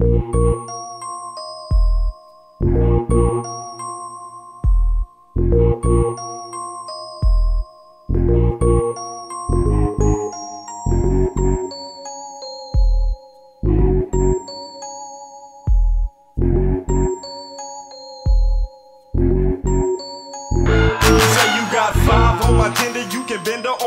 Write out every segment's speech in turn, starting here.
Thank you.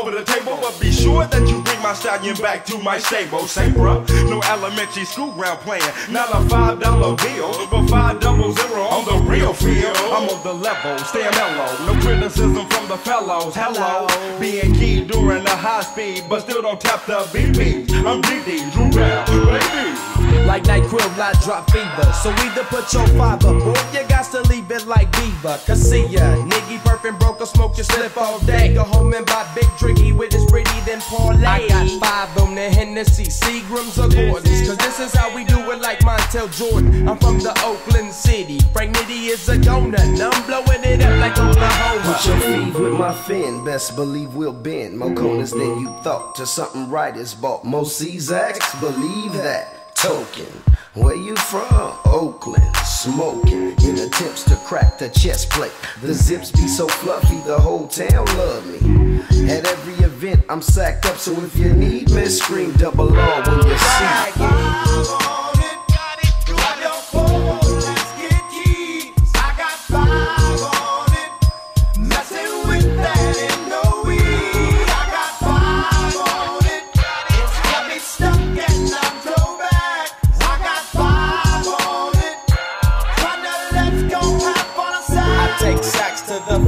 Over the table, but be sure that you bring my stallion back to my stable. Say, bruh, no elementary school ground playing. Not a five dollar bill, but five double zero on the real field. I'm on the level, stay mellow. No criticism from the fellows. Hello, being key during the high speed, but still don't tap the BB. I'm DD, Drew Bell, baby. Like NyQuil, I drop fever. So either put your fiber, boy, you got to leave it like Beaver. Cause see ya, nigga perfect broke or smoke your slip all day. Go home and buy big drinky with his pretty, then parlay. I got five on the Hennessy, Seagrams or Gordons. Cause this is how we do it like Montel Jordan. I'm from the Oakland City. Frank Nitty is a donut. I'm blowing it up like Oklahoma. Put your feet with my fin, best believe we'll bend. More corners than you thought. To something right is bought. Most Czaks, believe that token. Where you from? Oakland, smoking in attempts to crack the chest plate. The zips be so fluffy, the whole town love me. At every event, I'm sacked up, so if you need me, scream double R when you see me.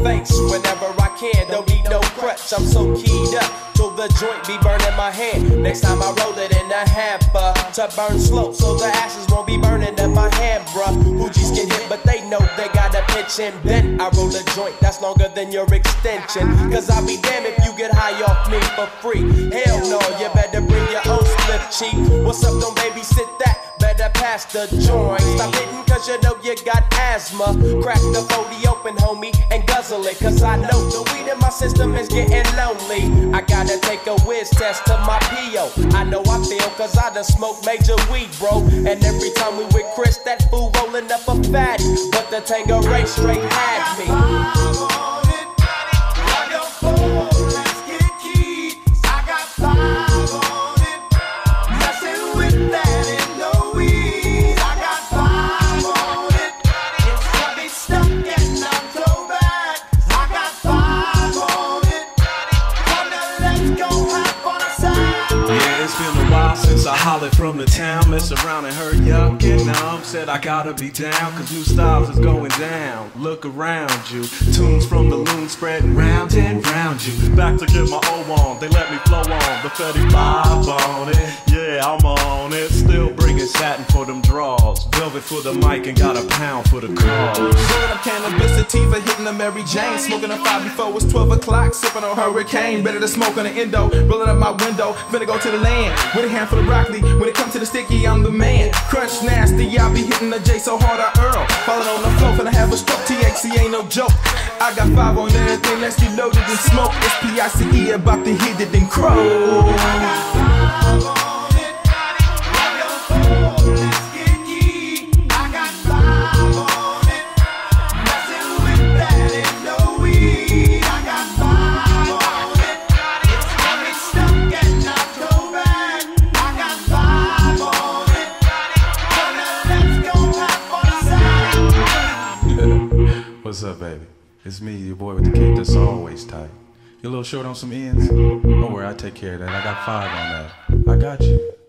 Face whenever I can. Don't need no crutch, I'm so keyed up. Till the joint be burning my hand. Next time I roll it in a hamper to burn slow, so the ashes won't be burning in my hand, bruh. Hoogies get hit, but they know they got a pitch and bent. I roll a joint that's longer than your extension. Cause I'll be damned if you get high off me for free. Hell no, you better bring your own slip cheek. What's up, don't babysit that? Pass the joint. Stop hitting cause you know you got asthma. Crack the 40 open, homie, and guzzle it. Cause I know the weed in my system is getting lonely. I gotta take a whiz test to my PO. I know I feel cause I done smoked major weed, bro. And every time we with Chris, that fool rolling up a fatty. But the Tanqueray straight had me. Hollered from the town, mess around and hurry up, get numb. Said I gotta be down, cause new styles is going down. Look around you, tunes from the loon spreading round and round you. Back to get my O on, they let me flow on. The 35 on it, yeah, I'm on it. Still satin for them draws. Velvet for the mic and got a pound for the cause. Rolling up cannabis sativa, hitting the Mary Jane. Smoking a five before it's 12 o'clock, sipping on hurricane. Ready to smoke on the endo, rolling up my window. Finna go to the land with a handful of broccoli. When it comes to the sticky, I'm the man. Crunch nasty, I be hitting the J so hard I earl. Falling on the floor, finna have a stroke. THC ain't no joke. I got five on everything, let's get loaded and smoke. It's P-I-C-E about to hit it and crow. What's up, baby? It's me, your boy with the kick that's always tight. You a little short on some ends? Don't worry, I take care of that. I got five on that. I got you.